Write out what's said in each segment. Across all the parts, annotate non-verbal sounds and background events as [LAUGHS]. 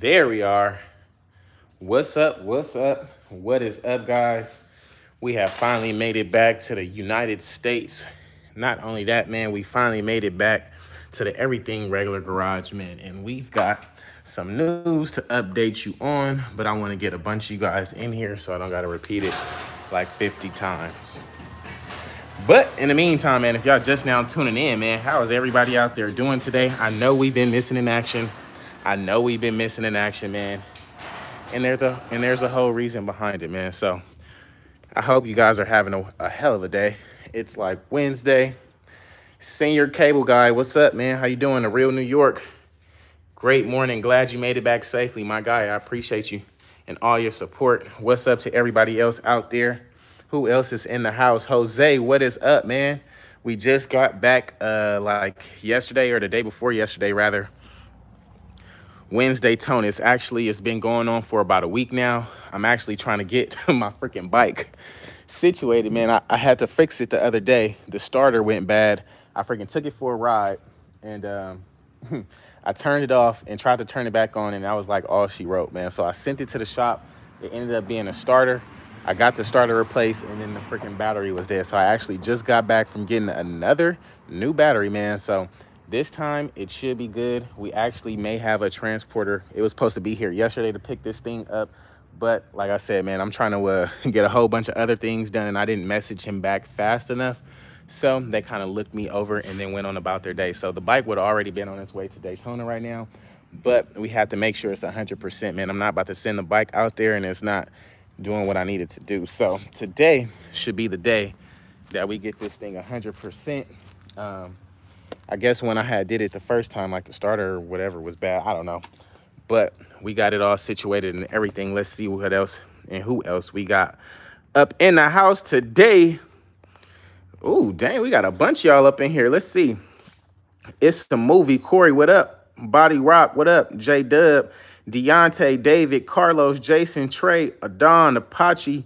There we are. What's up? What's up? What is up, guys? We have finally made it back to the United States. Not only that, man, we finally made it back to the Everything Regular Garage, man. And we've got some news to update you on, but I want to get a bunch of you guys in here so I don't got to repeat it like 50 times. But in the meantime, man, if y'all just now tuning in, man, how is everybody out there doing today? I know we've been missing in action. I know we've been missing in action, man. And there's a and there's a whole reason behind it, man. So I hope you guys are having a, a hell of a day. It's like Wednesday. Senior cable guy, what's up, man? How you doing? The real New York. Great morning. Glad you made it back safely, my guy. I appreciate you and all your support. What's up to everybody else out there? Who else is in the house? Jose, what is up, man? We just got back uh like yesterday or the day before yesterday, rather Wednesday tone. It's actually, it's been going on for about a week now. I'm actually trying to get [LAUGHS] my freaking bike situated, man. I, I, had to fix it the other day. The starter went bad. I freaking took it for a ride and um, [LAUGHS] I turned it off and tried to turn it back on and that was like all she wrote, man. So I sent it to the shop. It ended up being a starter. I got the starter replaced and then the freaking battery was dead. So I actually just got back from getting another new battery, man. So this time it should be good. We actually may have a transporter. It was supposed to be here yesterday to pick this thing up. But like I said, man, I'm trying to uh, [LAUGHS] get a whole bunch of other things done and I didn't message him back fast enough. So they kind of looked me over and then went on about their day. So the bike would already been on its way to Daytona right now. But we have to make sure it's 100%, man. I'm not about to send the bike out there and it's not doing what I needed to do. So today should be the day that we get this thing 100%. Um, I guess when I had did it the first time, like the starter or whatever was bad, I don't know. But we got it all situated and everything. Let's see what else and who else we got up in the house today. Oh, dang, we got a bunch y'all up in here. Let's see. It's the movie. Corey, what up? Body Rock, what up? J Dub, Deontay, David, Carlos, Jason, Trey, Adon, Apache,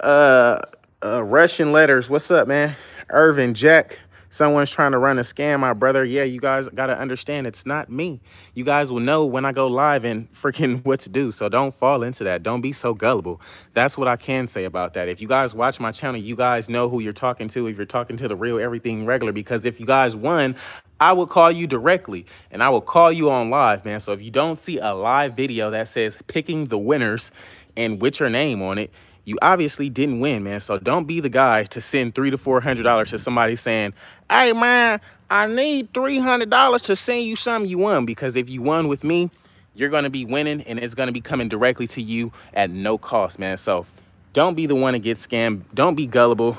uh, uh, Russian Letters, what's up, man? Irvin, Jack, someone's trying to run a scam, my brother, yeah, you guys got to understand it's not me. You guys will know when I go live and [LAUGHS] freaking what to do. So don't fall into that. Don't be so gullible. That's what I can say about that. If you guys watch my channel, you guys know who you're talking to if you're talking to the real everything regular. Because if you guys won, I will call you directly and I will call you on live, man. So if you don't see a live video that says picking the winners and with your name on it, you obviously didn't win, man. So don't be the guy to send three to four hundred dollars to somebody saying, "Hey, man, I need three hundred dollars to send you something you won." Because if you won with me, you're gonna be winning, and it's gonna be coming directly to you at no cost, man. So don't be the one to get scammed. Don't be gullible.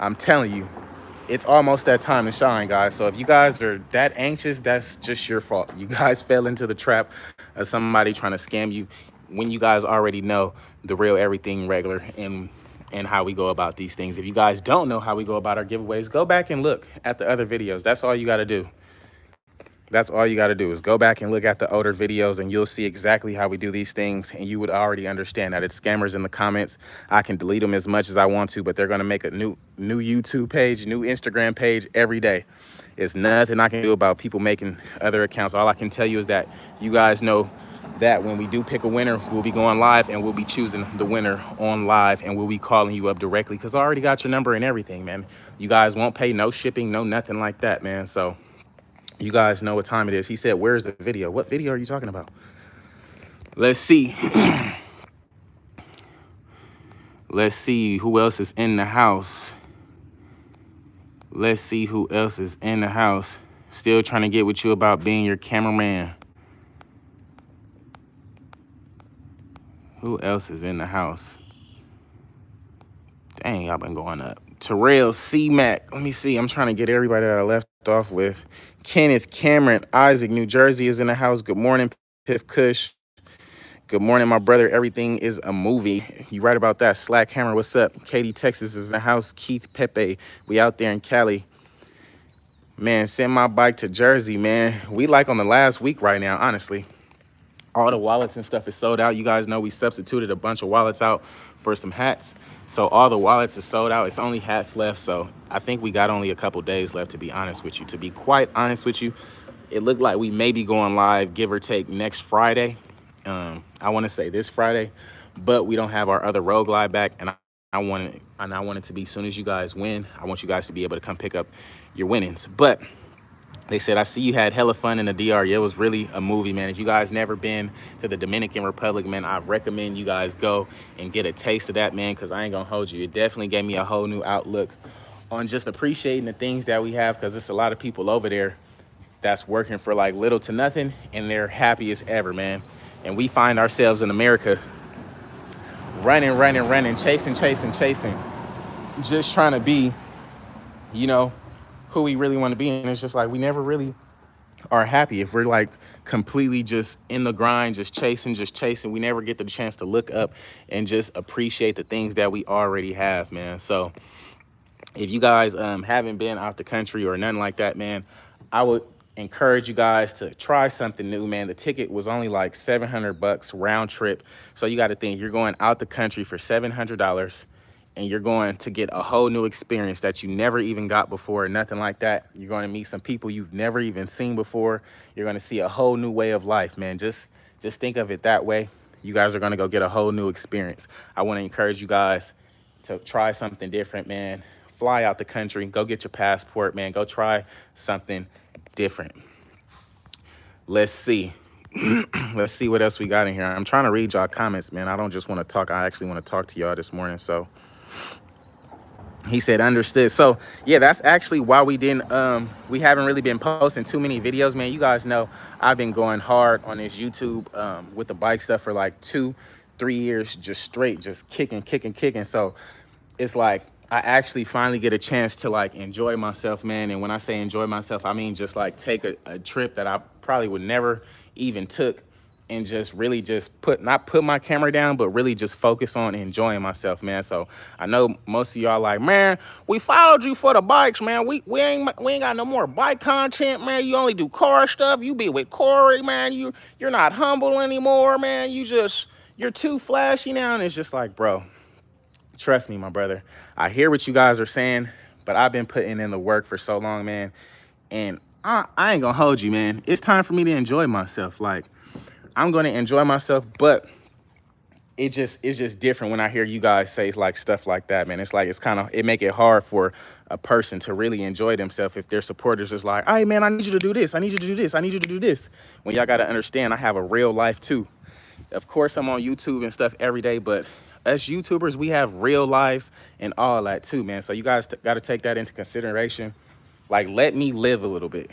I'm telling you, it's almost that time to shine, guys. So if you guys are that anxious, that's just your fault. You guys [LAUGHS] fell into the trap of somebody trying to scam you when you guys already know the real everything regular and and how we go about these things. If you guys don't know how we go about our giveaways, go back and look at the other videos. That's all you got to do. That's all you got to do is go back and look at the older videos and you'll see exactly how we do these things. And you would already understand that it's scammers in the comments. I can delete them as much as I want to, but they're going to make a new new YouTube page, new Instagram page every day. It's nothing I can do about people making other accounts. All I can tell you is that you guys know that when we do pick a winner, we'll be going live and we'll be choosing the winner on live and we'll be calling you up directly because I already got your number and everything, man. You guys won't pay no shipping, no nothing like that, man. So you guys know what time it is. He said, where's the video? What video are you talking about? Let's see. [CLEARS THROAT] Let's see who else is in the house. Let's see who else is in the house. Still trying to get with you about being your cameraman. Who else is in the house? Dang, y'all been going up. Terrell C. Mac. Let me see. I'm trying to get everybody that I left off with. Kenneth Cameron Isaac, New Jersey is in the house. Good morning, Piff Kush. Good morning, my brother. Everything is a movie. You right about that. Slack Hammer, what's up? Katie, Texas is in the house. Keith Pepe, we out there in Cali. Man, send my bike to Jersey, man. We like on the last week right now, honestly all the wallets and stuff is sold out. You guys know we substituted a bunch of wallets out for some hats. So all the wallets are sold out. It's only hats left. So I think we got only a couple days left, to be honest with you. To be quite honest with you, it looked like we may be going live, give or take, next Friday. Um, I want to say this Friday, but we don't have our other road glide back, and I, I want it, and I want it to be as soon as you guys win. I want you guys to be able to come pick up your winnings. But they said, I see you had hella fun in the DR. Yeah, it was really a movie, man. If you guys never been to the Dominican Republic, man, I recommend you guys go and get a taste of that, man, because I ain't going to hold you. It definitely gave me a whole new outlook on just appreciating the things that we have because there's a lot of people over there that's working for like little to nothing and they're happy as ever, man. And we find ourselves in America running, running, running, chasing, chasing, chasing, just trying to be, you know, who we really want to be. And it's just like we never really are happy if we're like completely just in the grind, just chasing, just chasing. We never get the chance to look up and just appreciate the things that we already have, man. So if you guys um, haven't been out the country or nothing like that, man, I would encourage you guys to try something new, man. The ticket was only like 700 bucks round trip. So you got to think you're going out the country for $700 and you're going to get a whole new experience that you never even got before, nothing like that. You're going to meet some people you've never even seen before. You're going to see a whole new way of life, man. Just just think of it that way. You guys are going to go get a whole new experience. I want to encourage you guys to try something different, man. Fly out the country, go get your passport, man. Go try something different. Let's see. [CLEARS THROAT] Let's see what else we got in here. I'm trying to read y'all comments, man. I don't just want to talk. I actually want to talk to y'all this morning. So he said understood. So yeah that's actually why we didn't um we haven't really been posting too many videos man. You guys know i've been going hard on this youtube um with the bike stuff for like two three years just straight just kicking kicking kicking. So it's like i actually finally get a chance to like enjoy myself man. And when i say enjoy myself i mean just like take a, a trip that i probably would never even took and just really just put not put my camera down but really just focus on enjoying myself man. So i know most of y'all like man we followed you for the bikes man. We we ain't we ain't got no more bike content man. You only do car stuff. You be with corey man. You you're not humble anymore man. You just you're too flashy now. And it's just like bro trust me my brother. I hear what you guys are saying but i've been putting in the work for so long man. And I, I ain't gonna hold you man. It's time for me to enjoy myself. Like I'm going to enjoy myself, but it just it's just different when I hear you guys say like stuff like that, man. It's like it's kind of it make it hard for a person to really enjoy themselves if their supporters is like, "Hey, man, I need you to do this. I need you to do this. I need you to do this." When y'all got to understand, I have a real life too. Of course, I'm on YouTube and stuff every day, but as YouTubers, we have real lives and all that too, man. So you guys got to take that into consideration. Like, let me live a little bit.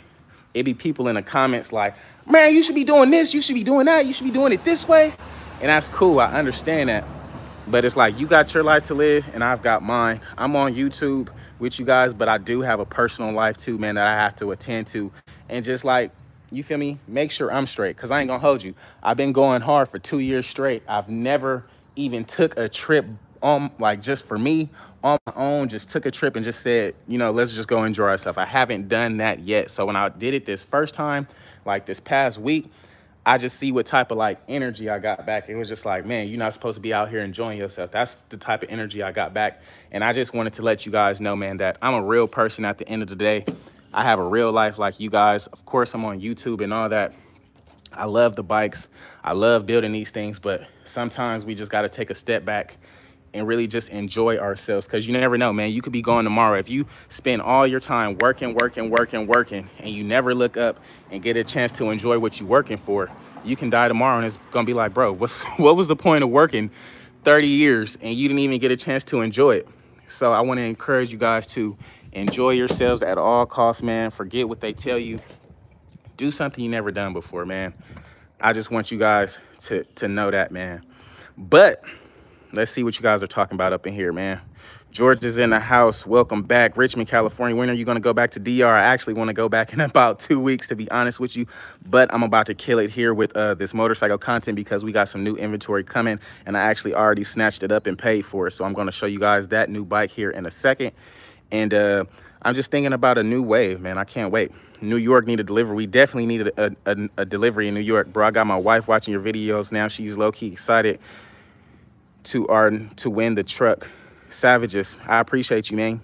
It be people in the comments like, man, you should be doing this, you should be doing that, you should be doing it this way. And that's cool, I understand that. But it's like, you got your life to live and I've got mine. I'm on YouTube with you guys, but I do have a personal life too, man, that I have to attend to. And just like, you feel me? Make sure I'm straight, because I ain't gonna hold you. I've been going hard for two years straight. I've never even took a trip on, like just for me, on my own, just took a trip and just said, you know, let's just go enjoy ourselves. I haven't done that yet. So when I did it this first time, like this past week, I just see what type of like energy I got back. It was just like, man, you're not supposed to be out here enjoying yourself. That's the type of energy I got back. And I just wanted to let you guys know, man, that I'm a real person at the end of the day. I have a real life like you guys. Of course, I'm on YouTube and all that. I love the bikes. I love building these things, but sometimes we just got to take a step back and really just enjoy ourselves because you never know man you could be going tomorrow. If you spend all your time working working working working and you never look up and get a chance to enjoy what you're working for you can die tomorrow and it's gonna be like bro what's [LAUGHS] what was the point of working 30 years and you didn't even get a chance to enjoy it? So i want to encourage you guys to enjoy yourselves at all costs man. Forget what they tell you. Do something you never done before man. I just want you guys to to know that man. But Let's see what you guys are talking about up in here, man. George is in the house. Welcome back. Richmond, California. When are you going to go back to DR? I actually want to go back [LAUGHS] in about two weeks, to be honest with you. But I'm about to kill it here with uh, this motorcycle content because we got some new inventory coming. And I actually already snatched it up and paid for it. So I'm going to show you guys that new bike here in a second. And uh, I'm just thinking about a new wave, man. I can't wait. New York needed delivery. We definitely needed a, a, a delivery in New York. Bro, I got my wife watching your videos now. She's low-key excited to our to win the truck savages i appreciate you man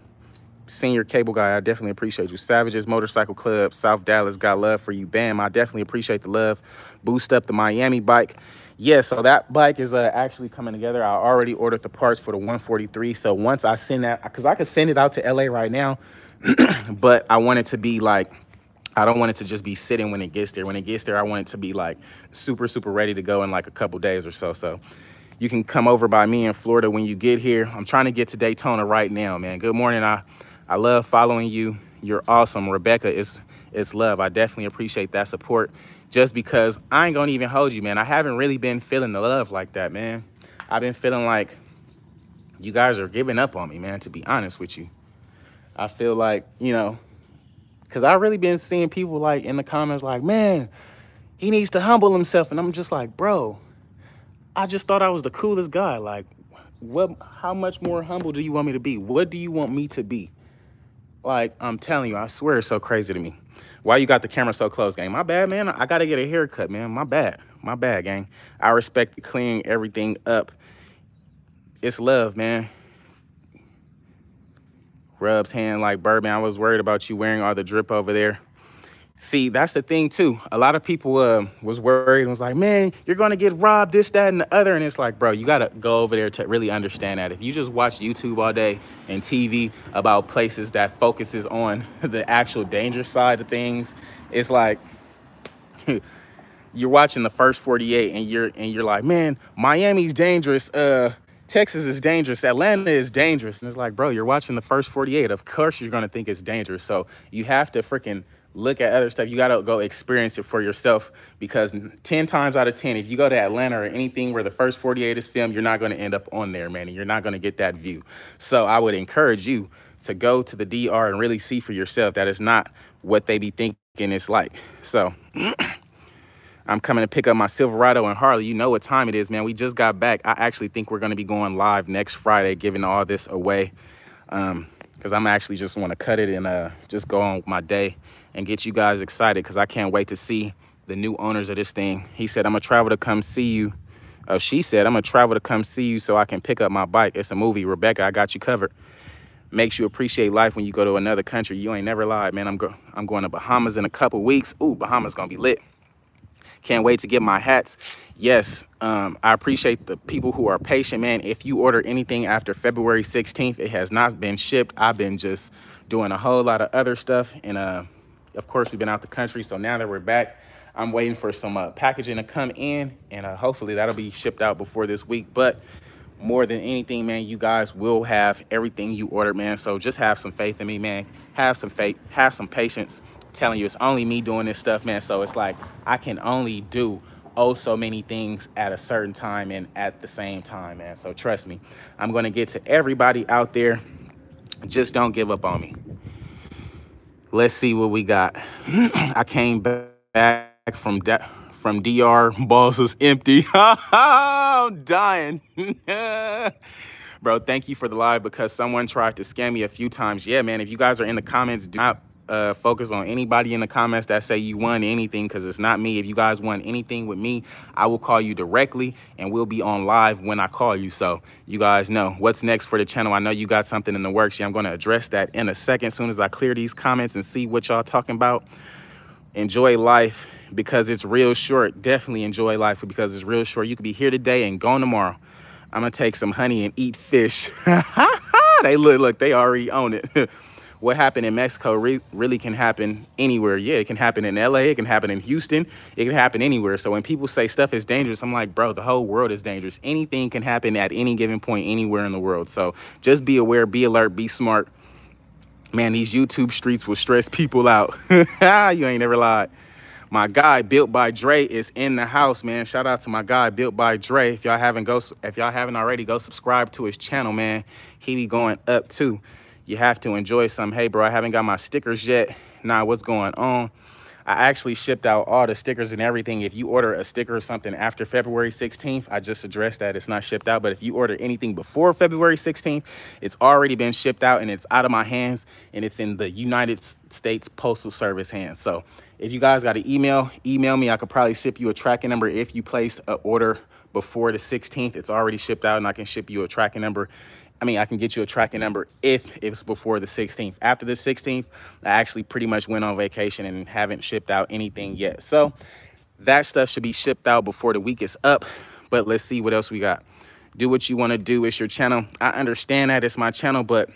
Senior Cable Guy, I definitely appreciate you. Savages Motorcycle Club, South Dallas, got love for you. Bam, I definitely appreciate the love. Boost up the Miami bike. Yeah, so that bike is uh, actually coming together. I already ordered the parts for the 143. So once I send that, because I could send it out to LA right now, [CLEARS THROAT] but I want it to be like, I don't want it to just be sitting when it gets there. When it gets there, I want it to be like super, super ready to go in like a couple days or so. So you can come over by me in Florida when you get here. I'm trying to get to Daytona right now, man. Good morning. I I love following you. You're awesome. Rebecca, it's, it's love. I definitely appreciate that support just because I ain't gonna even hold you, man. I haven't really been feeling the love like that, man. I've been feeling like you guys are giving up on me, man, to be honest with you. I feel like, you know, because I really been seeing people like in the comments like, man, he needs to humble himself. And I'm just like, bro, I just thought I was the coolest guy. Like, what, how much more humble do you want me to be? What do you want me to be? Like, I'm telling you, I swear it's so crazy to me. Why you got the camera so close, gang? My bad, man. I got to get a haircut, man. My bad. My bad, gang. I respect cleaning everything up. It's love, man. Rubs hand like bourbon. I was worried about you wearing all the drip over there. See, that's the thing too. A lot of people uh, was worried and was like, man, you're gonna get robbed, this, that, and the other. And it's like, bro, you gotta go over there to really understand that. If you just watch YouTube all day and TV about places that focuses on [LAUGHS] the actual danger side of things, it's like [LAUGHS] you're watching the first 48 and you're and you're like, man, Miami's dangerous. Uh, Texas is dangerous. Atlanta is dangerous. And it's like, bro, you're watching the first 48. Of course you're gonna think it's dangerous. So you have to freaking look at other stuff. You got to go experience it for yourself because 10 times out of 10, if you go to Atlanta or anything where the first 48 is filmed, you're not going to end up on there, man, and you're not going to get that view. So I would encourage you to go to the DR and really see for yourself that it's not what they be thinking it's like. So [CLEARS THROAT] I'm coming to pick up my Silverado and Harley. You know what time it is, man. We just got back. I actually think we're going to be going live next Friday, giving all this away. Um, because I'm actually just want to cut it and uh, just go on with my day and get you guys excited because I can't wait to see the new owners of this thing. He said, I'm going to travel to come see you. Oh, she said, I'm going to travel to come see you so I can pick up my bike. It's a movie. Rebecca, I got you covered. Makes you appreciate life when you go to another country. You ain't never lied, man. I'm, go I'm going to Bahamas in a couple weeks. Ooh, Bahamas going to be lit. Can't wait to get my hats. Yes, um, I appreciate the people who are patient, man. If you order anything after February 16th, it has not been shipped. I've been just doing a whole lot of other stuff. And uh, of course, we've been out the country. So now that we're back, I'm waiting for some uh, packaging to come in. And uh, hopefully that'll be shipped out before this week. But more than anything, man, you guys will have everything you ordered, man. So just have some faith in me, man. Have some faith, have some patience telling you it's only me doing this stuff, man. So it's like I can only do oh so many things at a certain time and at the same time, man. So trust me, I'm gonna get to everybody out there. Just don't give up on me. Let's see what we got. I came back from that from DR. Balls was empty. [LAUGHS] I'm dying. [LAUGHS] Bro, thank you for the live because someone tried to scam me a few times. Yeah, man, if you guys are in the comments, do not uh, focus on anybody in the comments that say you won anything because it's not me. If you guys won anything with me, I will call you directly and we'll be on live when I call you. So you guys know what's next for the channel. I know you got something in the works. Yeah, I'm going to address that in a second soon as I clear these comments and see what y'all talking about. Enjoy life because it's real short. Definitely enjoy life because it's real short. You could be here today and gone tomorrow. I'm going to take some honey and eat fish. [LAUGHS] they look, look, they already own it. [LAUGHS] what happened in Mexico re really can happen anywhere. Yeah, it can happen in LA, it can happen in Houston, it can happen anywhere. So when people say stuff is dangerous, I'm like, bro, the whole world is dangerous. Anything can happen at any given point anywhere in the world. So just be aware, be alert, be smart. Man, these YouTube streets will stress people out. [LAUGHS] you ain't never lied. My guy built by Dre is in the house, man. Shout out to my guy built by Dre. If y'all haven't go if y'all haven't already, go subscribe to his channel, man. He be going up too you have to enjoy some. Hey, bro, I haven't got my stickers yet. Nah, what's going on? I actually shipped out all the stickers and everything. If you order a sticker or something after February 16th, I just addressed that it's not shipped out. But if you order anything before February 16th, it's already been shipped out and it's out of my hands and it's in the United States Postal Service hands. So if you guys got an email, email me. I could probably ship you a tracking number if you placed an order before the 16th. It's already shipped out and I can ship you a tracking number I mean, I can get you a tracking number if it's before the 16th. After the 16th, I actually pretty much went on vacation and haven't shipped out anything yet. So that stuff should be shipped out before the week is up. But let's see what else we got. Do what you want to do. It's your channel. I understand that it's my channel, but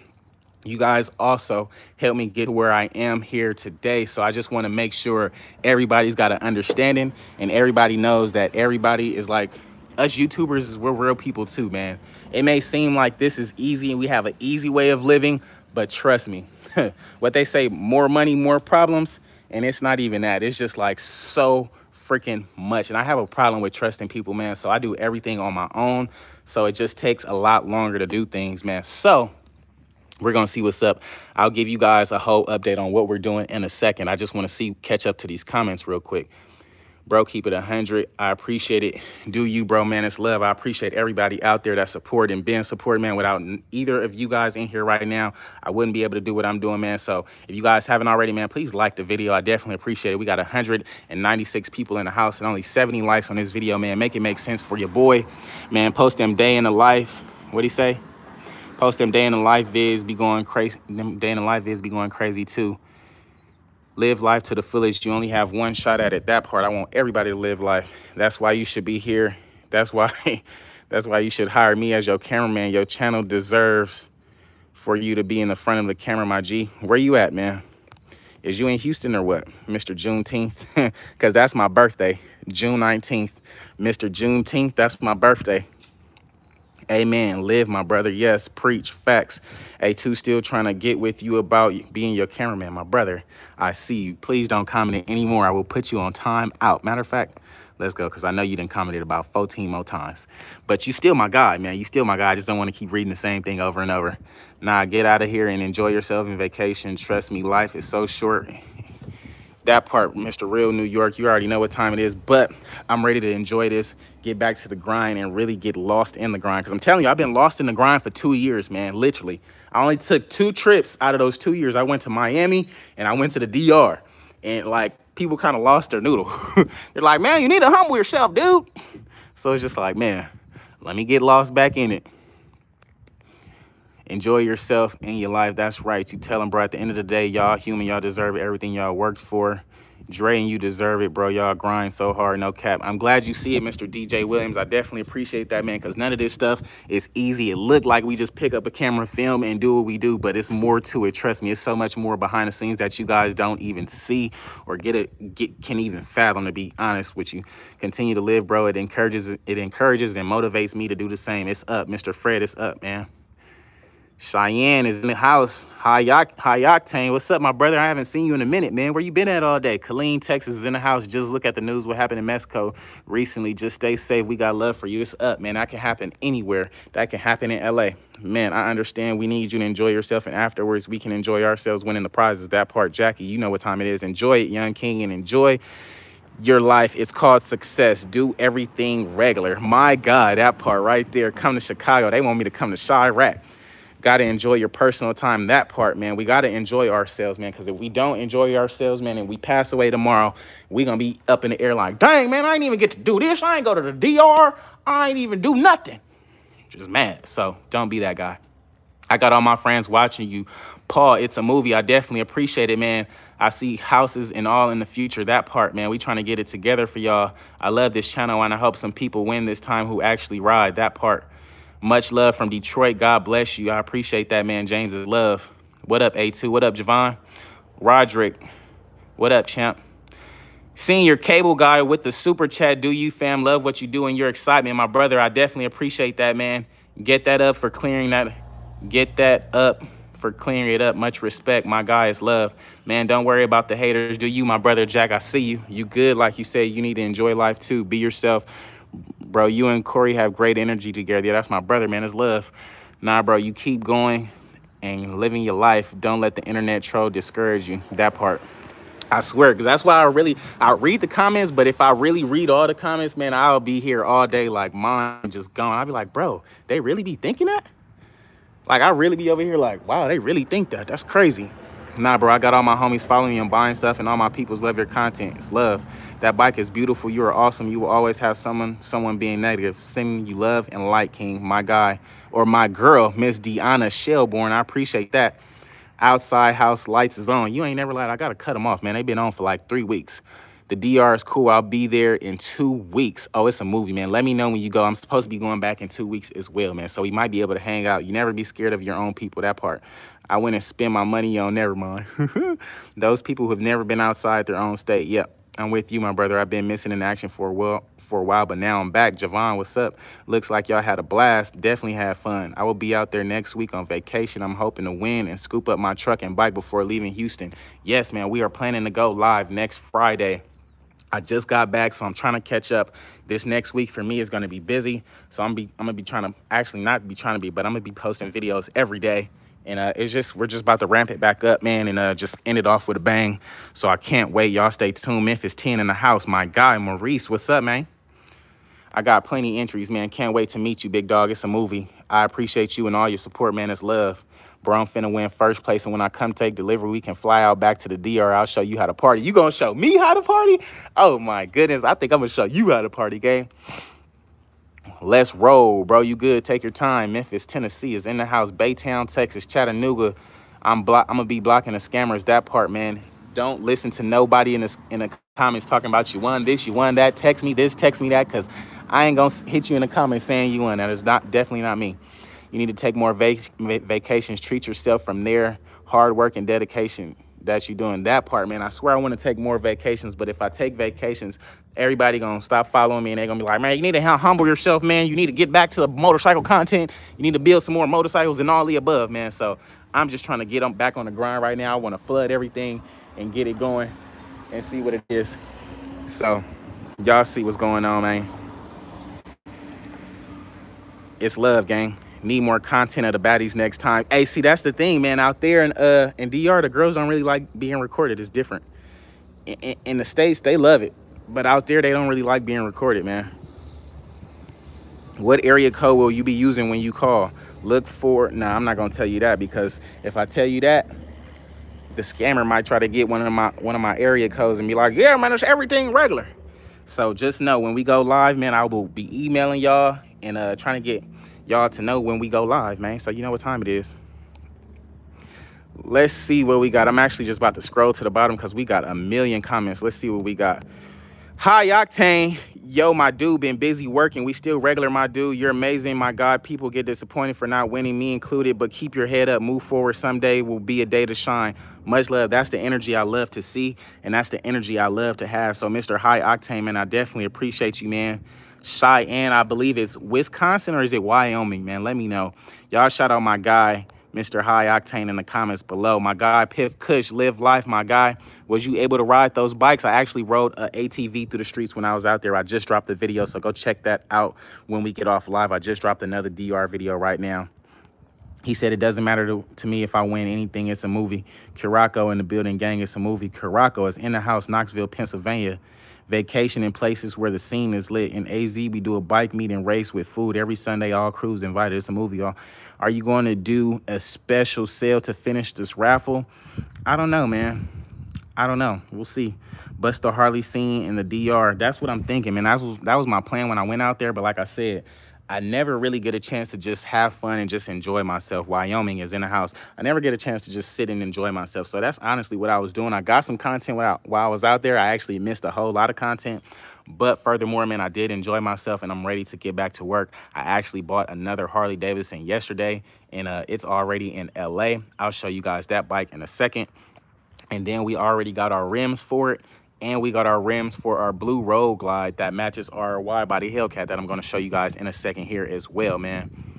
you guys also help me get where I am here today. So I just want to make sure everybody's got an understanding and everybody knows that everybody is like us YouTubers is we're real people too, man. It may seem like this is easy and we have an easy way of living, but trust me, [LAUGHS] what they say, more money, more problems. And it's not even that. It's just like so freaking much. And I have a problem with trusting people, man. So I do everything on my own. So it just takes a lot longer to do things, man. So we're gonna see what's up. I'll give you guys a whole update on what we're doing in a second. I just wanna see, catch up to these comments real quick. Bro, keep it 100. I appreciate it. Do you, bro, man, it's love. I appreciate everybody out there that support and being support, man. Without either of you guys in here right now, I wouldn't be able to do what I'm doing, man. So if you guys haven't already, man, please like the video. I definitely appreciate it. We got 196 people in the house and only 70 likes on this video, man. Make it make sense for your boy. Man, post them day in the life. What'd he say? Post them day in the life vids be going crazy. Them day in the life vids be going crazy too. Live life to the fullest. You only have one shot at it. That part, I want everybody to live life. That's why you should be here. That's why, [LAUGHS] that's why you should hire me as your cameraman. Your channel deserves for you to be in the front of the camera, my G. Where you at, man? Is you in Houston or what, Mr. Juneteenth? [LAUGHS] Because that's my birthday, June 19th. Mr. Juneteenth, that's my birthday. Amen. Live, my brother. Yes, preach facts. A2 still trying to get with you about being your cameraman, my brother. I see you. Please don't comment anymore. I will put you on time out. Matter of fact, let's go because I know you didn't commented about 14 more times. But you still my guy, man. You still my guy. I just don't want to keep reading the same thing over and over. Nah, get out of here and enjoy yourself in vacation. Trust me, life is so short that part, Mr. Real New York, you already know what time it is, but I'm ready to enjoy this, get back to the grind and really get lost in the grind. Cause I'm telling you, I've been lost in the grind for two years, man, literally. I only took two trips out of those two years. I went to Miami and I went to the DR and like people kind of lost their noodle. [LAUGHS] They're like, man, you need to humble yourself, dude. So it's just like, man, let me get lost back in it. Enjoy yourself in your life. That's right. You tell them, bro, at the end of the day, y'all human. Y'all deserve everything y'all worked for. Dre and you deserve it, bro. Y'all grind so hard, no cap. I'm glad you see it, Mr. DJ Williams. I definitely appreciate that, man, because none of this stuff is easy. It looked like we just pick up a camera, film, and do what we do, but it's more to it. Trust me, it's so much more behind the scenes that you guys don't even see or get it get can even fathom. To be honest with you, continue to live, bro. It encourages it encourages and motivates me to do the same. It's up, Mr. Fred. It's up, man. Cheyenne is in the house. High, high octane. What's up, my brother? I haven't seen you in a minute, man. Where you been at all day? Killeen, Texas is in the house. Just look at the news. What happened in Mexico recently. Just stay safe. We got love for you. It's up, man. That can happen anywhere. That can happen in LA. Man, I understand. We need you to enjoy yourself. And afterwards, we can enjoy ourselves winning the prizes. That part, Jackie, you know what time it is. Enjoy it, Young King, and enjoy your life. It's called success. Do everything regular. My God, that part right there. Come to Chicago. They want me to come to Chiraq got to enjoy your personal time. That part, man, we got to enjoy ourselves, man, because if we don't enjoy ourselves, man, and we pass away tomorrow, we going to be up in the air like, dang, man, I ain't even get to do this. I ain't go to the DR. I ain't even do nothing. Just mad. So don't be that guy. I got all my friends watching you. Paul, it's a movie. I definitely appreciate it, man. I see houses and all in the future. That part, man, we trying to get it together for y'all. I love this channel and I hope some people win this time who actually ride. That part. Much love from Detroit. God bless you. I appreciate that, man. James is love. What up, A2? What up, Javon? Roderick. What up, champ? Senior cable guy with the super chat. Do you, fam? Love what you do and your excitement. My brother, I definitely appreciate that, man. Get that up for clearing that. Get that up for clearing it up. Much respect. My guy is love. Man, don't worry about the haters. Do you, my brother Jack? I see you. You good. Like you said, you need to enjoy life too. Be yourself bro, you and Corey have great energy together. Yeah, that's my brother, man. It's love. Nah, bro, you keep going and living your life. Don't let the internet troll discourage you. That part. I swear, because that's why I really, I read the comments, but if I really read all the comments, man, I'll be here all day like mine just gone. I'll be like, bro, they really be thinking that? Like, I really be over here like, wow, they really think that. That's crazy. Nah, bro, I got all my homies following me and buying stuff, and all my peoples love your content. It's love. That bike is beautiful. You are awesome. You will always have someone someone being negative. Sending you love and light, King, my guy. Or my girl, Miss Deanna Shelbourne. I appreciate that. Outside house lights is on. You ain't never lied. I got to cut them off, man. They've been on for like three weeks. The DR is cool. I'll be there in two weeks. Oh, it's a movie, man. Let me know when you go. I'm supposed to be going back in two weeks as well, man. So we might be able to hang out. You never be scared of your own people, that part. I went and spent my money on, never mind. [LAUGHS] Those people who have never been outside their own state. Yep, I'm with you, my brother. I've been missing in action for a while, for a while, but now I'm back. Javon, what's up? Looks like y'all had a blast. Definitely had fun. I will be out there next week on vacation. I'm hoping to win and scoop up my truck and bike before leaving Houston. Yes, man, we are planning to go live next Friday. I just got back, so I'm trying to catch up. This next week for me is going to be busy, so I'm be I'm gonna be trying to actually not be trying to be, but I'm gonna be posting videos every day. And uh, it's just, we're just about to ramp it back up, man, and uh, just end it off with a bang. So I can't wait. Y'all stay tuned. Memphis 10 in the house. My guy, Maurice, what's up, man? I got plenty entries, man. Can't wait to meet you, big dog. It's a movie. I appreciate you and all your support, man. It's love. Bro, I'm finna win first place, and when I come take delivery, we can fly out back to the DR. I'll show you how to party. You gonna show me how to party? Oh, my goodness. I think I'm gonna show you how to party, gang. Let's roll, bro. You good? Take your time. Memphis, Tennessee is in the house. Baytown, Texas, Chattanooga. I'm block. I'm gonna be blocking the scammers. That part, man. Don't listen to nobody in the in the comments talking about you won this, you won that. Text me this, text me that, cause I ain't gonna hit you in the comments saying you won. That is not definitely not me. You need to take more vac vacations. Treat yourself from there. Hard work and dedication that you're doing that part, man. I swear I want to take more vacations, but if I take vacations, everybody gonna stop following me and they're gonna be like, man, you need to humble yourself, man. You need to get back to the motorcycle content. You need to build some more motorcycles and all the above, man. So I'm just trying to get them back on the grind right now. I want to flood everything and get it going and see what it is. So y'all see what's going on, man. It's love, gang need more content of the baddies next time. Hey, see, that's the thing, man. Out there in uh in DR, the girls don't really like being recorded. It's different. In, in the States, they love it. But out there, they don't really like being recorded, man. What area code will you be using when you call? Look for, nah, I'm not gonna tell you that because if I tell you that, the scammer might try to get one of my one of my area codes and be like, yeah, man, it's everything regular. So just know when we go live, man, I will be emailing y'all and uh, trying to get y'all to know when we go live, man. So you know what time it is. Let's see what we got. I'm actually just about to scroll to the bottom because we got a million comments. Let's see what we got. Hi, Octane. Yo, my dude, been busy working. We still regular, my dude. You're amazing, my God. People get disappointed for not winning, me included, but keep your head up. Move forward. Someday will be a day to shine. Much love. That's the energy I love to see, and that's the energy I love to have. So, Mr. High Octane, man, I definitely appreciate you, man. Cheyenne, I believe it's Wisconsin or is it Wyoming, man? Let me know. Y'all shout out my guy, Mr. High Octane in the comments below. My guy, Piff Kush, live life, my guy. Was you able to ride those bikes? I actually rode a ATV through the streets when I was out there. I just dropped the video, so go check that out when we get off live. I just dropped another DR video right now. He said, it doesn't matter to, to, me if I win anything. It's a movie. Curaçao and the Building Gang, it's a movie. Curaçao is in the house, Knoxville, Pennsylvania vacation in places where the scene is lit. In AZ, we do a bike meet and race with food every Sunday. All crews invited. It's a movie, y'all. Are you going to do a special sale to finish this raffle? I don't know, man. I don't know. We'll see. Buster Harley scene in the DR. That's what I'm thinking, man. That was that was my plan when I went out there. But like I said, I never really get a chance to just have fun and just enjoy myself. Wyoming is in the house. I never get a chance to just sit and enjoy myself. So that's honestly what I was doing. I got some content while, I was out there. I actually missed a whole lot of content. But furthermore, man, I did enjoy myself and I'm ready to get back to work. I actually bought another Harley Davidson yesterday and uh, it's already in LA. I'll show you guys that bike in a second. And then we already got our rims for it and we got our rims for our blue road glide that matches our wide body Hellcat that I'm going to show you guys in a second here as well, man.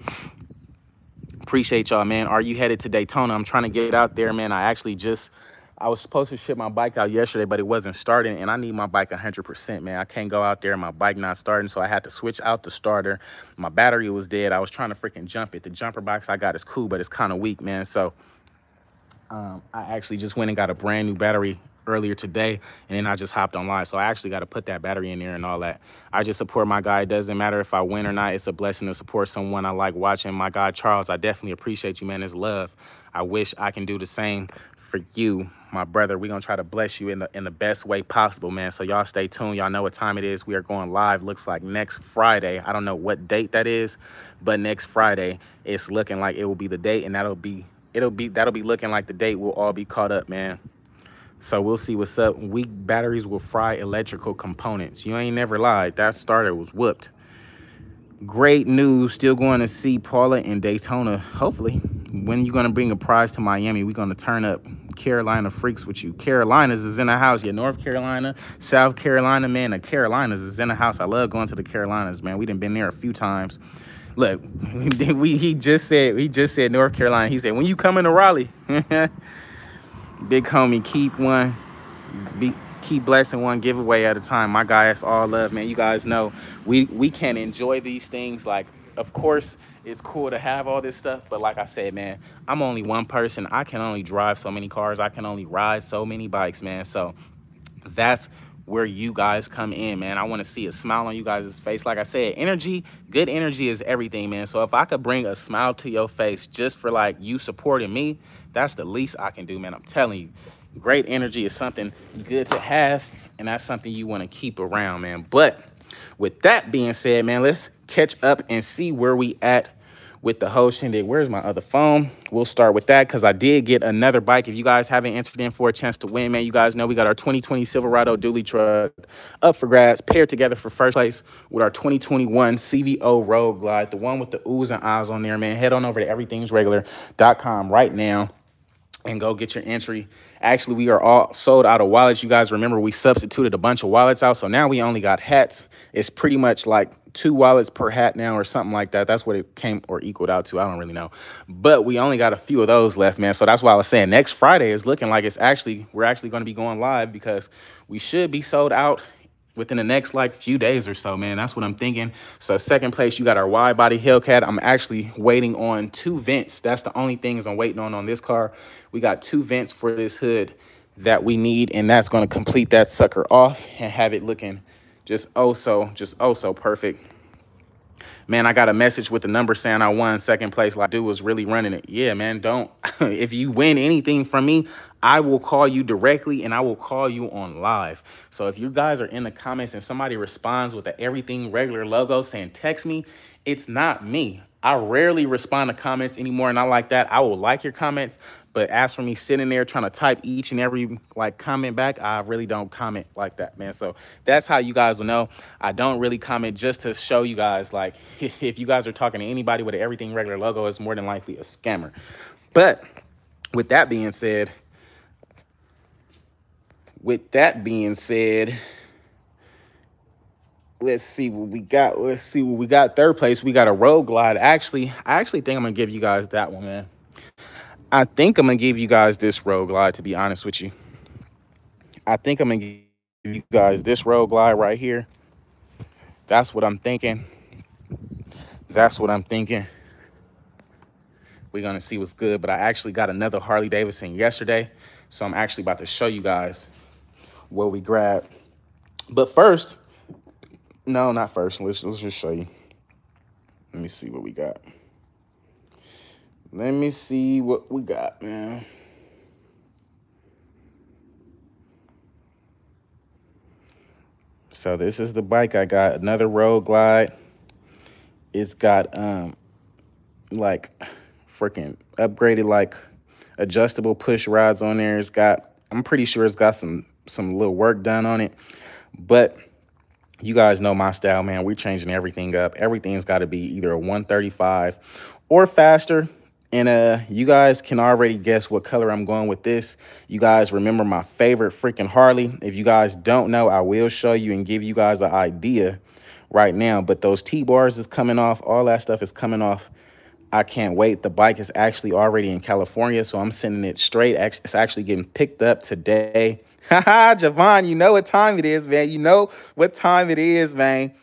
Appreciate y'all, man. Are you headed to Daytona? I'm trying to get out there, man. I actually just, I was supposed to ship my bike out yesterday, but it wasn't starting, and I need my bike 100%, man. I can't go out there my bike not starting, so I had to switch out the starter. My battery was dead. I was trying to freaking jump it. The jumper box I got is cool, but it's kind of weak, man. So um, I actually just went and got a brand new battery earlier today and then I just hopped on live. So I actually got to put that battery in there and all that. I just support my guy. It doesn't matter if I win or not. It's a blessing to support someone I like watching. My guy, Charles, I definitely appreciate you, man. It's love. I wish I can do the same for you, my brother. We're gonna try to bless you in the in the best way possible, man. So y'all stay tuned. Y'all know what time it is. We are going live. Looks like next Friday. I don't know what date that is, but next Friday, it's looking like it will be the date, and that'll be it'll be that'll be looking like the date. We'll all be caught up, man. So we'll see what's up. Weak batteries will fry electrical components. You ain't never lied. That starter was whooped. Great news. Still going to see Paula in Daytona. Hopefully. When you going to bring a prize to Miami, we're going to turn up Carolina freaks with you. Carolinas is in the house. Yeah, North Carolina, South Carolina, man. The Carolinas is in the house. I love going to the Carolinas, man. We done been there a few times. Look, [LAUGHS] we he just said he just said North Carolina. He said when you come into Raleigh. [LAUGHS] big homie, keep one, be, keep blessing one giveaway at a time. My guy guys, all love, man. You guys know we we can enjoy these things. Like, of course, it's cool to have all this stuff, but like I said, man, I'm only one person. I can only drive so many cars. I can only ride so many bikes, man. So that's where you guys come in, man. I want to see a smile on you guys' face. Like I said, energy, good energy is everything, man. So if I could bring a smile to your face just for like you supporting me, that's the least I can do, man. I'm telling you, great energy is something good to have, and that's something you want to keep around, man. But with that being said, man, let's catch up and see where we at with the whole shindig. Where's my other phone? We'll start with that because I did get another bike. If you guys haven't entered in for a chance to win, man, you guys know we got our 2020 Silverado dually truck up for grabs, paired together for first place with our 2021 CVO Road Glide, the one with the oohs and ahs on there, man. Head on over to everythingsregular.com right now and go get your entry. Actually, we are all sold out of wallets. You guys remember we substituted a bunch of wallets out. So now we only got hats. It's pretty much like two wallets per hat now or something like that. That's what it came or equaled out to. I don't really know. But we only got a few of those left, man. So that's why I was saying next Friday is looking like it's actually, we're actually going to be going live because we should be sold out within the next like few days or so, man. That's what I'm thinking. So second place, you got our wide body Hellcat. I'm actually waiting on two vents. That's the only things I'm waiting on on this car. We got two vents for this hood that we need, and that's going to complete that sucker off and have it looking just oh so, just oh so perfect man, I got a message with the number saying I won second place. Like, dude was really running it. Yeah, man, don't. [LAUGHS] if you win anything from me, I will call you directly and I will call you on live. So if you guys are in the comments and somebody responds with the everything regular logo saying text me, it's not me. I rarely respond to comments anymore and I like that. I will like your comments, but as for me sitting there trying to type each and every like comment back, I really don't comment like that, man. So that's how you guys will know. I don't really comment just to show you guys like [LAUGHS] if you guys are talking to anybody with an everything regular logo, it's more than likely a scammer. But with that being said, with that being said, let's see what we got. Let's see what we got. Third place, we got a road glide. Actually, I actually think I'm gonna give you guys that one, man. I think I'm gonna give you guys this road glide, to be honest with you. I think I'm gonna give you guys this road glide right here. That's what I'm thinking. That's what I'm thinking. We're gonna see what's good, but I actually got another Harley Davidson yesterday. So I'm actually about to show you guys what we grabbed. But first, no, not first. Let's let's just show you. Let me see what we got. Let me see what we got, man. So this is the bike I got. Another Road Glide. It's got um like freaking upgraded like adjustable push rods on there. It's got I'm pretty sure it's got some some little work done on it. But you guys know my style, man. We're changing everything up. Everything's got to be either a 135 or faster. And uh, you guys can already guess what color I'm going with this. You guys remember my favorite freaking Harley. If you guys don't know, I will show you and give you guys an idea right now. But those T-bars is coming off. All that stuff is coming off. I can't wait. The bike is actually already in California, so I'm sending it straight. It's actually getting picked up today. [LAUGHS] Haha, Javon, you know what time it is, man. You know what time it is, man.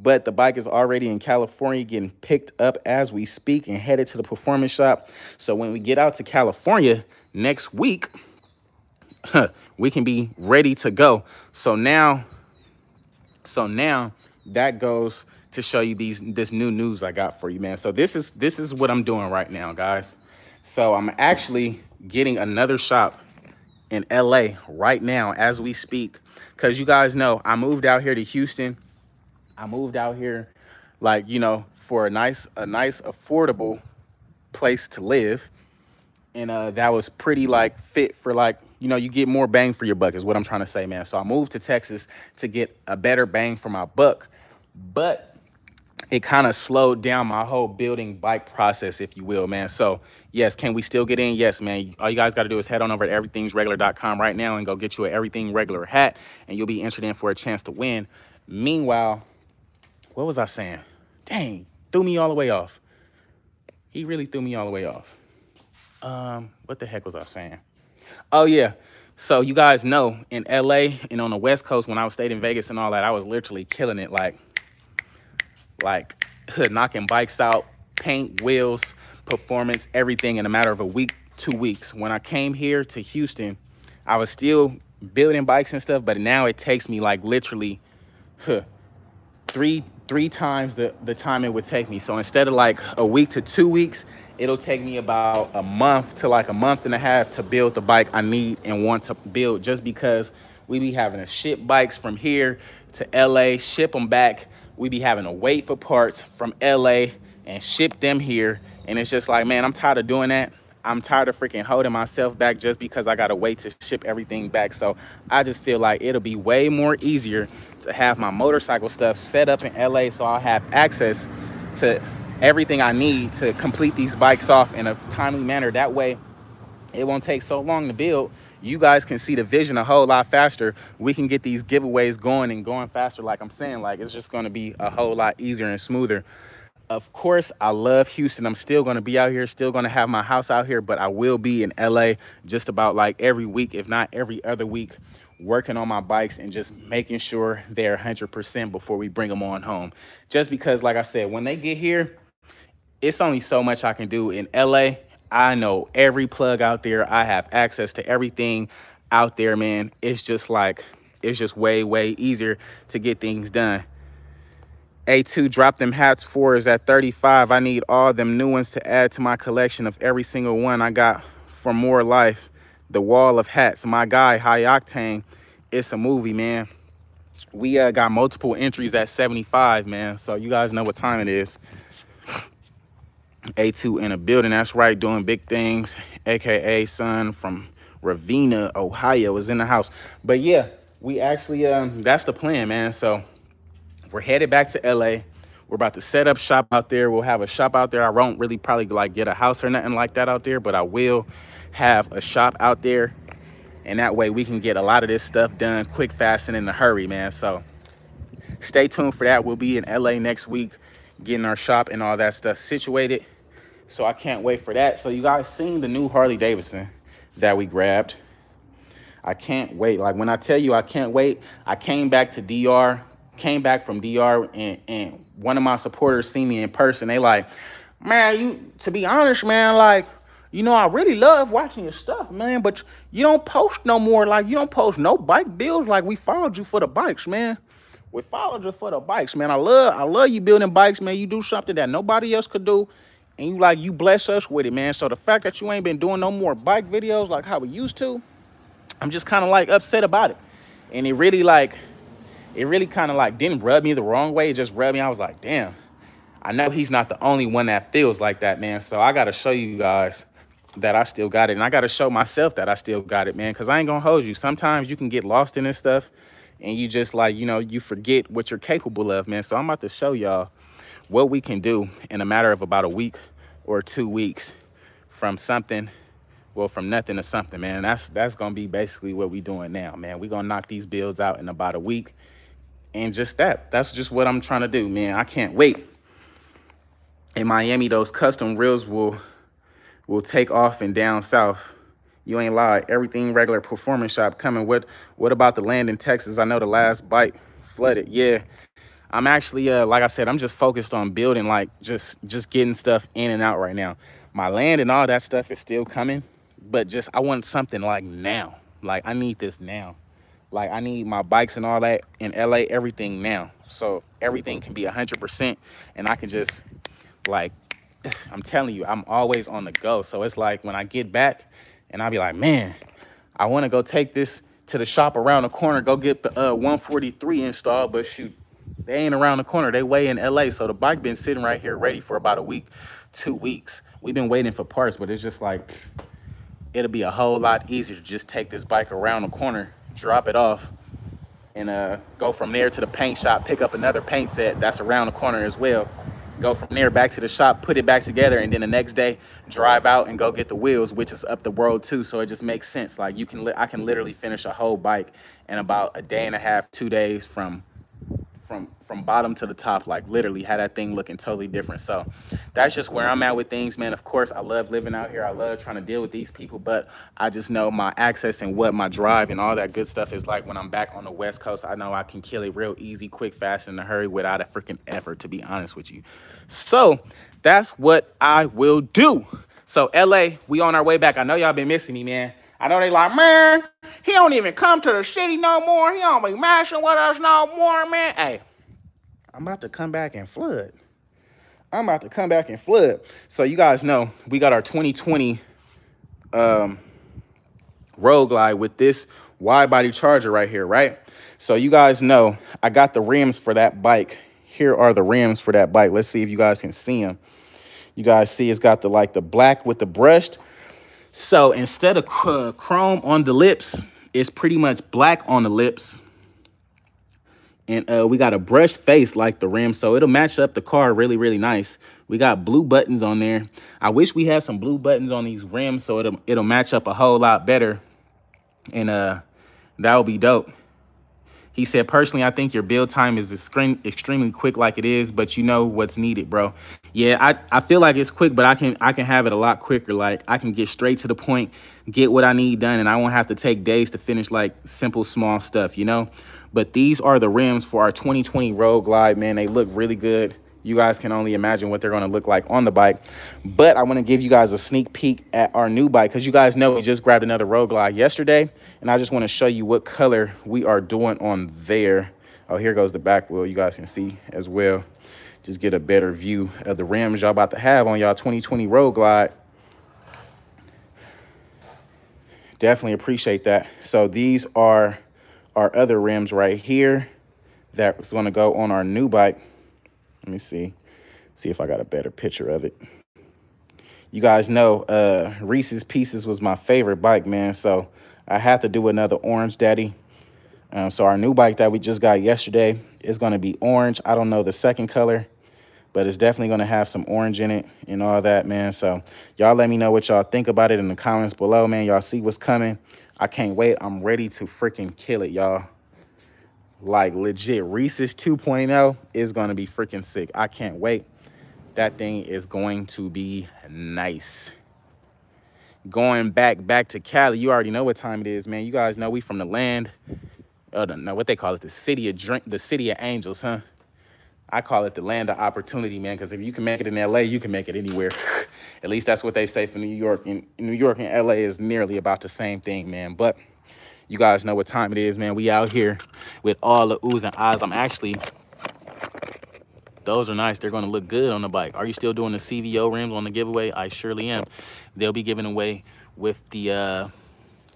But the bike is already in California getting picked up as we speak and headed to the performance shop. So when we get out to California next week, [LAUGHS] we can be ready to go. So now, so now that goes to show you these this new news I got for you, man. So this is this is what I'm doing right now, guys. So I'm actually getting another shop in LA right now as we speak. Cause you guys know I moved out here to Houston. I moved out here like, you know, for a nice, a nice affordable place to live. And uh, that was pretty like fit for like, you know, you get more bang for your buck is what I'm trying to say, man. So I moved to Texas to get a better bang for my buck. But it kind of slowed down my whole building bike process, if you will, man. So yes, can we still get in? Yes, man. All you guys got to do is head on over to everythingsregular.com right now and go get you an everything regular hat and you'll be entered in for a chance to win. Meanwhile, what was I saying? Dang, threw me all the way off. He really threw me all the way off. Um, what the heck was I saying? Oh yeah. So you guys know in LA and on the West Coast when I was stayed in Vegas and all that, I was literally killing it like like knocking bikes out, paint, wheels, performance, everything in a matter of a week, two weeks. When I came here to Houston, I was still building bikes and stuff, but now it takes me like literally huh, three three times the, the time it would take me. So instead of like a week to two weeks, it'll take me about a month to like a month and a half to build the bike I need and want to build just because we be having to ship bikes from here to LA, ship them back, we be having to wait for parts from LA and ship them here. And it's just like, man, I'm tired of doing that. I'm tired of freaking holding myself back just because I gotta wait to ship everything back. So I just feel like it'll be way more easier to have my motorcycle stuff set up in LA so I'll have access to everything I need to complete these bikes off in a timely manner. That way it won't take so long to build you guys can see the vision a whole lot faster. We can get these giveaways going and going faster. Like I'm saying, like it's just gonna be a whole lot easier and smoother. Of course, I love Houston. I'm still gonna be out here, still gonna have my house out here, but I will be in LA just about like every week, if not every other week, working on my bikes and just making sure they're 100% before we bring them on home. Just because, like I said, when they get here, it's only so much I can do in LA I know every plug out there. I have access to everything out there, man. It's just like, it's just way, way easier to get things done. A2 drop them hats for is at 35. I need all them new ones to add to my collection of every single one I got for more life. The wall of hats. My guy, High Octane, it's a movie, man. We uh, got multiple entries at 75, man. So you guys know what time it is. A2 in a building. That's right, doing big things. AKA son from Ravenna, Ohio is in the house. But yeah, we actually, um, that's the plan, man. So we're headed back to LA. We're about to set up shop out there. We'll have a shop out there. I won't really probably like get a house or nothing like that out there, but I will have a shop out there. And that way we can get a lot of this stuff done quick, fast, and in a hurry, man. So stay tuned for that. We'll be in LA next week getting our shop and all that stuff situated. So I can't wait for that. So you guys seen the new Harley Davidson that we grabbed. I can't wait. Like when I tell you I can't wait, I came back to DR, came back from DR and, and one of my supporters see me in person. They like, man, you, to be honest, man, like, you know, I really love watching your stuff, man, but you don't post no more. Like, you don't post no bike builds. Like, we followed you for the bikes, man. We followed you for the bikes, man. I love, I love you building bikes, man. You do something that nobody else could do and you like you bless us with it, man. So the fact that you ain't been doing no more bike videos like how we used to, I'm just kind of like upset about it. And it really like, it really kind of like didn't rub me the wrong way. It just rubbed me. I was like, damn, I know he's not the only one that feels like that, man. So I got to show you guys that I still got it. And I got to show myself that I still got it, man. Because I ain't going to hold you. Sometimes you can get lost in this stuff and you just like, you know, you forget what you're capable of, man. So I'm about to show y'all what we can do in a matter of about a week or two weeks from something well from nothing to something man that's that's gonna be basically what we doing now man we gonna knock these builds out in about a week and just that. That's just what i'm trying to do man. I can't wait. In miami those custom reels will will take off and down south. You ain't lie everything regular performance shop coming. What what about the land in texas? I know the last bite flooded. Yeah. I'm actually, uh, like I said, I'm just focused on building, like just just getting stuff in and out right now. My land and all that stuff is still coming, but just I want something like now. Like I need this now. Like I need my bikes and all that in LA, everything now. So everything can be 100% and I can just like, [SIGHS] I'm telling you, I'm always on the go. So it's like when I get back and I'll be like, man, I want to go take this to the shop around the corner, go get the uh, 143 installed, but shoot, they ain't around the corner. They way in LA. So the bike been sitting right here ready for about a week, two weeks. We've been waiting for parts, but it's just like, it'll be a whole lot easier to just take this bike around the corner, drop it off, and uh, go from there to the paint shop, pick up another paint set that's around the corner as well. Go from there back to the shop, put it back together, and then the next day drive out and go get the wheels, which is up the road too. So it just makes sense. Like you can, I can literally finish a whole bike in about a day and a half, two days from from from bottom to the top like literally had that thing looking totally different. So that's just where i'm at with things man. Of course i love living out here. I love trying to deal with these people but i just know my access and what my drive and all that good stuff is like when i'm back on the west coast. I know i can kill it real easy quick fast in a hurry without a freaking effort to be honest with you. So that's what i will do. So la we on our way back. I know y'all been missing me man I know they like, man, he don't even come to the city no more. He don't be mashing with us no more, man. Hey, I'm about to come back and flood. I'm about to come back and flood. So you guys know we got our 2020 um, Road Glide with this wide body charger right here, right? So you guys know I got the rims for that bike. Here are the rims for that bike. Let's see if you guys can see them. You guys see it's got the like the black with the brushed so instead of chrome on the lips, it's pretty much black on the lips. And uh, we got a brushed face like the rim, so it'll match up the car really, really nice. We got blue buttons on there. I wish we had some blue buttons on these rims so it'll, it'll match up a whole lot better. And uh, that would be dope. He said, personally, I think your build time is extremely quick like it is, but you know what's needed, bro. Yeah, I, I feel like it's quick, but I can I can have it a lot quicker. Like I can get straight to the point, get what I need done, and I won't have to take days to finish like simple, small stuff, you know? But these are the rims for our 2020 Road Glide, man. They look really good. You guys can only imagine what they're going to look like on the bike. But I want to give you guys a sneak peek at our new bike because you guys know we just grabbed another Road Glide yesterday. And I just want to show you what color we are doing on there. Oh, here goes the back wheel. You guys can see as well. Just get a better view of the rims y'all about to have on y'all 2020 Road Glide. Definitely appreciate that. So these are our other rims right here that's going to go on our new bike. Let me see. See if I got a better picture of it. You guys know uh, Reese's Pieces was my favorite bike, man. So I had to do another orange daddy. Um, so our new bike that we just got yesterday is going to be orange. I don't know the second color, but it's definitely going to have some orange in it and all that, man. So y'all let me know what y'all think about it in the comments below, man. Y'all see what's coming. I can't wait. I'm ready to freaking kill it, y'all like legit Reese's 2.0 is going to be freaking sick. I can't wait. That thing is going to be nice. Going back back to Cali, you already know what time it is, man. You guys know we from the land. Oh, no, what they call it, the city of drink, the city of angels, huh? I call it the land of opportunity, man. Because if you can make it in LA, you can make it anywhere. At least that's what they say for New York. And New York and LA is nearly about the same thing, man. But you guys know what time it is, man. We out here with all the oohs and ahs. I'm actually, those are nice. They're going to look good on the bike. Are you still doing the CVO rims on the giveaway? I surely am. They'll be giving away with the, uh,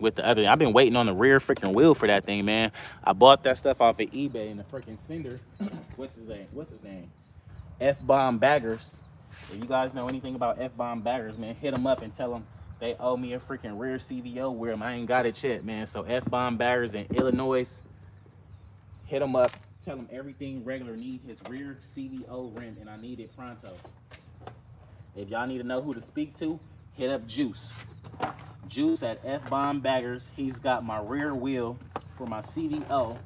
with the other. I've been waiting on the rear freaking wheel for that thing, man. I bought that stuff off of eBay and the freaking sender. [COUGHS] what's his name? What's his name? F-Bomb Baggers. If you guys know anything about F-Bomb Baggers, man, hit them up and tell them they owe me a freaking rear CVO where I ain't got it yet, man. So F-Bomb Baggers in Illinois, hit them up. Tell them everything regular need his rear CVO rim, and I need it pronto. If y'all need to know who to speak to, hit up Juice. Juice at F-Bomb Baggers. He's got my rear wheel for my CVO.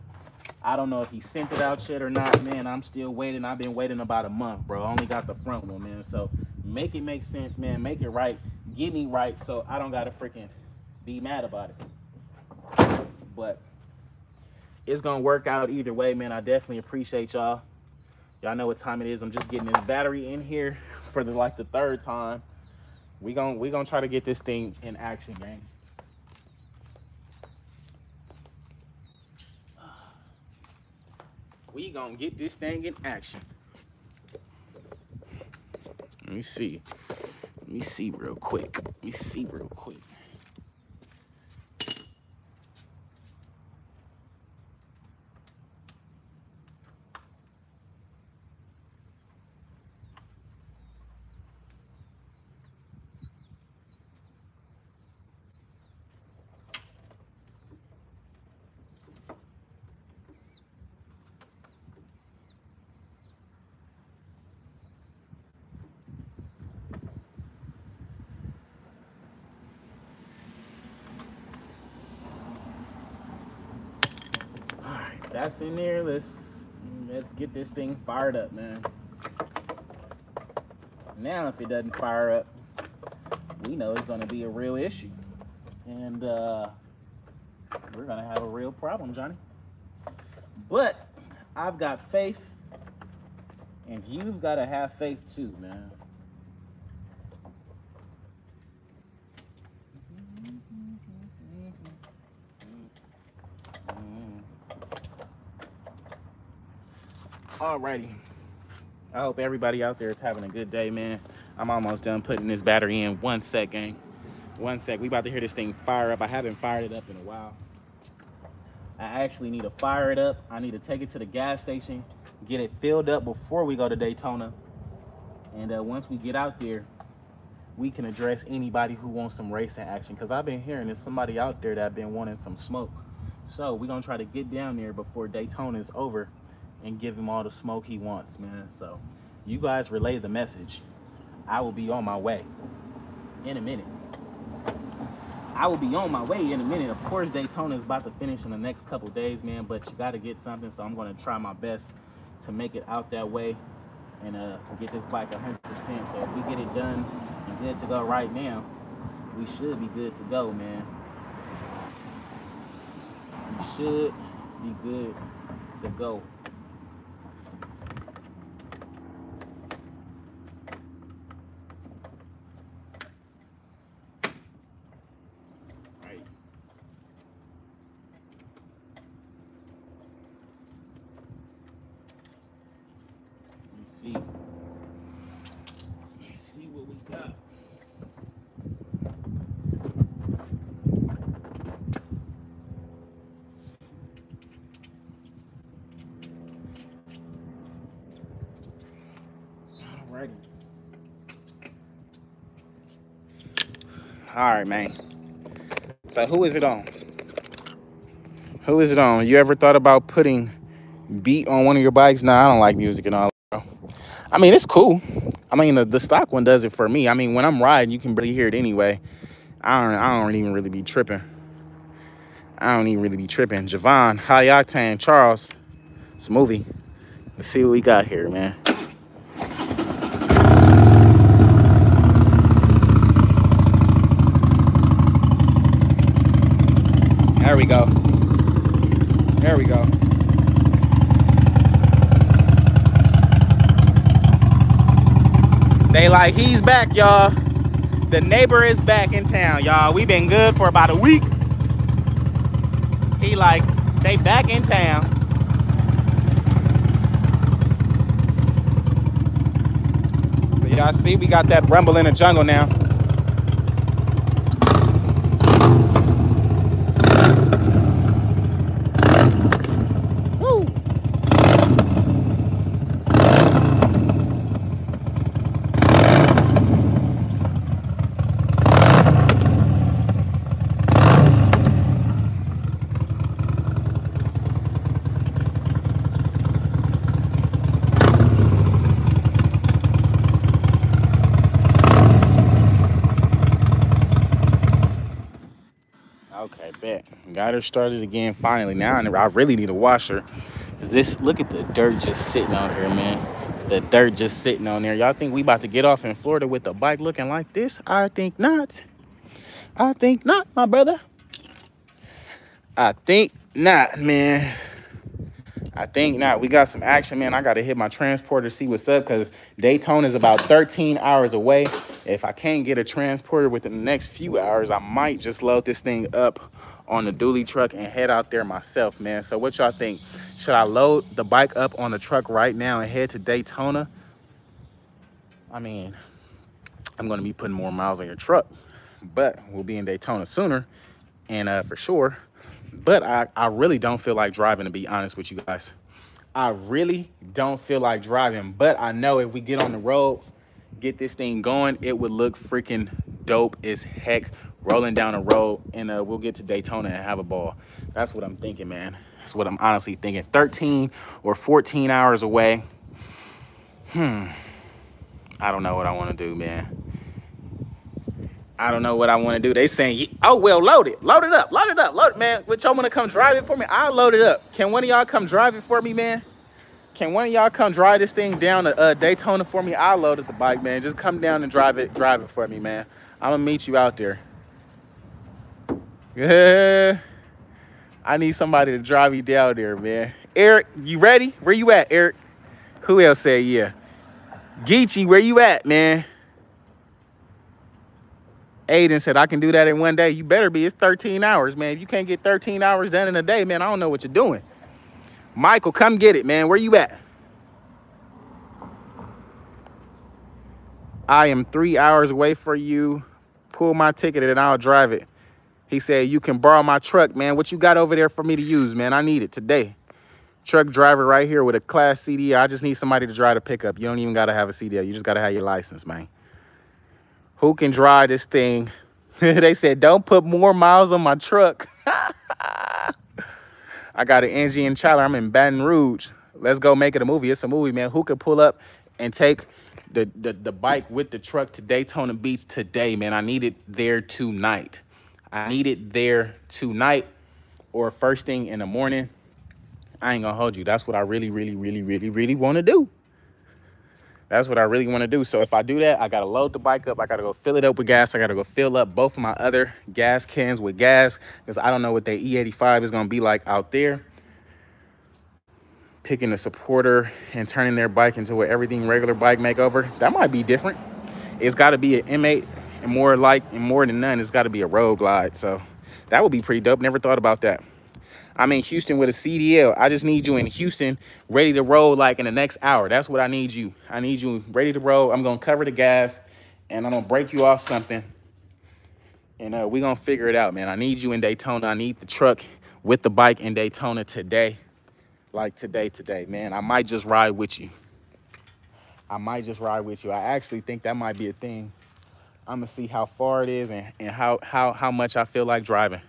I don't know if he sent it out yet or not, man. I'm still waiting. I've been waiting about a month, bro. I only got the front one, man. So make it make sense, man. Make it right get me right so I don't gotta freaking be mad about it. But it's gonna work out either way, man. I definitely appreciate y'all. Y'all know what time it is. I'm just getting this battery in here for the like the third time. We gonna we gonna try to get this thing in action, gang. We gonna get this thing in action. Let me see. Let me see real quick. Let me see real quick. That's in there. Let's let's get this thing fired up, man. Now, if it doesn't fire up, we know it's going to be a real issue, and uh, we're going to have a real problem, Johnny. But I've got faith, and you've got to have faith too, man. Alrighty. I hope everybody out there is having a good day, man. I'm almost done putting this battery in. One sec, gang. One sec. We about to hear this thing fire up. I haven't fired it up in a while. I actually need to fire it up. I need to take it to the gas station, get it filled up before we go to Daytona. And uh, once we get out there, we can address anybody who wants some racing action. Because I've been hearing there's somebody out there that been wanting some smoke. So we're going to try to get down there before Daytona is over and give him all the smoke he wants, man. So you guys relay the message. I will be on my way in a minute. I will be on my way in a minute. Of course, Daytona is about to finish in the next couple days, man, but you got to get something. So I'm going to try my best to make it out that way and uh, get this bike 100%. So if we get it done and good to go right now, we should be good to go, man. We should be good to go. See. Let's see what we got. All right, man. So who is it on? Who is it on? You ever thought about putting beat on one of your bikes? Nah, I don't like music and all. I mean, it's cool. I mean, the, the stock one does it for me. I mean, when I'm riding, you can really hear it anyway. I don't, I don't even really be tripping. I don't even really be tripping. Javon, High Octane, Charles, Smoothie. Let's see what we got here, man. There we go. There we go. They like, he's back, y'all. The neighbor is back in town, y'all. we been good for about a week. He like, they back in town. So y'all see, we got that rumble in the jungle now. Started again finally. Now I really need a washer. Is this look at the dirt just sitting on here, man. The dirt just sitting on there. Y'all think we about to get off in Florida with the bike looking like this? I think not. I think not, my brother. I think not, man. I think not. We got some action, man. I got to hit my transporter, see what's up, because Daytona is about 13 hours away. If I can't get a transporter within the next few hours, I might just load this thing up on the dually truck and head out there myself, man. So what y'all think? Should I load the bike up on the truck right now and head to Daytona? I mean, I'm going to be putting more miles on your truck, but we'll be in Daytona sooner and uh, for sure. But I, I really don't feel like driving, to be honest with you guys. I really don't feel like driving, but I know if we get on the road, get this thing going, it would look freaking dope as heck rolling down the road and uh, we'll get to Daytona and have a ball. That's what I'm thinking, man. That's what I'm honestly thinking. 13 or 14 hours away. Hmm. I don't know what I want to do, man. I don't know what I want to do. They saying, oh, well, load it. Load it up. Load it up. Load it, man. Which y'all want to come drive it for me? I'll load it up. Can one of y'all come drive it for me, man? Can one of y'all come drive this thing down to uh, Daytona for me? I'll load it the bike, man. Just come down and drive it, drive it for me, man. I'm gonna meet you out there. Yeah. [LAUGHS] I need somebody to drive me down there, man. Eric, you ready? Where you at, Eric? Who else said yeah? Geechee, where you at, man? Aiden said, I can do that in one day. You better be. It's 13 hours, man. If you can't get 13 hours done in a day, man, I don't know what you're doing. Michael, come get it, man. Where you at? I am three hours away for you. Pull my ticket and I'll drive it. He said, you can borrow my truck, man. What you got over there for me to use, man? I need it today. Truck driver right here with a class CDL. I just need somebody to drive the pickup. You don't even got to have a CDL. You just got to have your license, man. Who can drive this thing? [LAUGHS] they said, don't put more miles on my truck. [LAUGHS] I got an Angie and Tyler. I'm in Baton Rouge. Let's go make it a movie. It's a movie, man. Who could pull up and take the, the, the bike with the truck to Daytona Beach today, man? I need it there tonight. I need it there tonight or first thing in the morning. I ain't gonna hold you. That's what I really, really, really, really, really want to do. That's what I really want to do. So if I do that, I got to load the bike up. I got to go fill it up with gas. I got to go fill up both of my other gas cans with gas because I don't know what the E85 is to be like out there. Picking a supporter and turning their bike into an everything regular bike makeover. That might be different. It's got to be an M8 and more like and more than none, it's got to be a road glide. So that would be pretty dope. Never thought about that. I'm in Houston with a CDL. I just need you in Houston ready to roll like in the next hour. That's what I need you. I need you ready to roll. I'm going to cover the gas and I'm going to break you off something. And uh, we're going to figure it out, man. I need you in Daytona. I need the truck with the bike in Daytona today. Like today, today, man. I might just ride with you. I might just ride with you. I actually think that might be a thing. I'm to see how far it is and, and how, how, how much I feel like driving.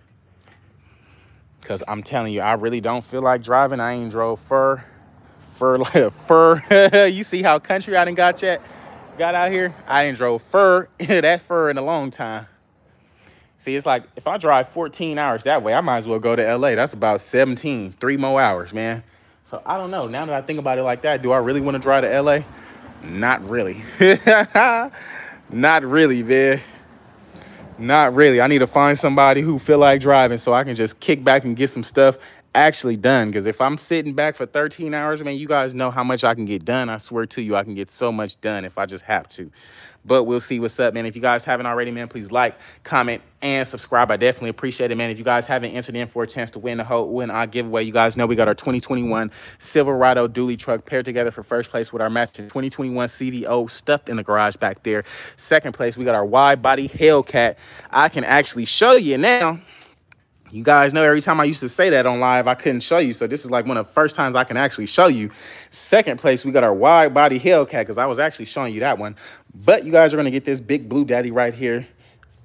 Cause I'm telling you, I really don't feel like driving. I ain't drove fur, fur, [LAUGHS] fur. [LAUGHS] you see how country I done got yet? Got out here, I ain't drove fur, [LAUGHS] that fur in a long time. See, it's like if I drive 14 hours that way, I might as well go to LA. That's about 17, three more hours, man. So I don't know. Now that I think about it like that, do I really want to drive to LA? Not really. Not really, man. Not really. I need to find somebody who feel like driving so I can just kick back and get some stuff actually done. Because if I'm sitting back for 13 hours, man, you guys know how much I can get done. I swear to you, I can get so much done if I just have to. But we'll see what's up, man. If you guys haven't already, man, please like, comment, and subscribe. I definitely appreciate it, man. If you guys haven't entered in for a chance to win the whole win our giveaway, you guys know we got our 2021 Silverado dually truck paired together for first place with our matching 2021 CVO stuffed in the garage back there. Second place, we got our wide body Hellcat. I can actually show you now. You guys know every time I used to say that on live, I couldn't show you. So this is like one of the first times I can actually show you. Second place, we got our wide body Hellcat because I was actually showing you that one. But you guys are going to get this big blue daddy right here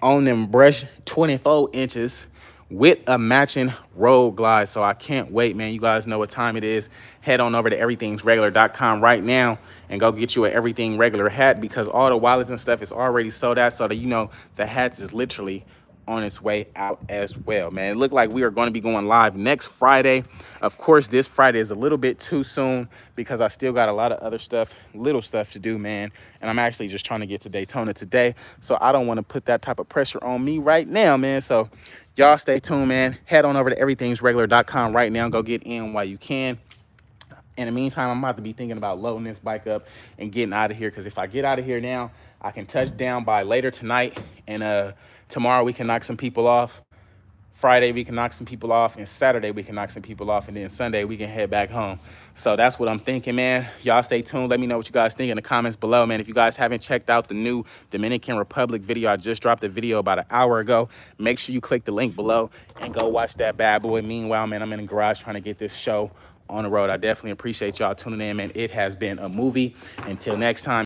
on them brush 24 inches with a matching road glide. So I can't wait, man. You guys know what time it is. Head on over to everythingsregular.com right now and go get you an everything regular hat because all the wallets and stuff is already sold out so that you know the hats is literally on its way out as well, man. It looked like we are going to be going live next Friday. Of course, this Friday is a little bit too soon because I still got a lot of other stuff, little stuff to do, man. And I'm actually just trying to get to Daytona today. So I don't want to put that type of pressure on me right now, man. So y'all stay tuned, man. Head on over to everythingsregular.com right now. Go get in while you can. In the meantime, I'm about to be thinking about loading this bike up and getting out of here because if I get out of here now, I can touch down by later tonight and uh Tomorrow we can knock some people off. Friday we can knock some people off. And Saturday we can knock some people off. And then Sunday we can head back home. So that's what I'm thinking, man. Y'all stay tuned. Let me know what you guys think in the comments below, man. If you guys haven't checked out the new Dominican Republic video, I just dropped the video about an hour ago. Make sure you click the link below and go watch that bad boy. Meanwhile, man, I'm in the garage trying to get this show on the road. I definitely appreciate y'all tuning in, man. It has been a movie. Until next time.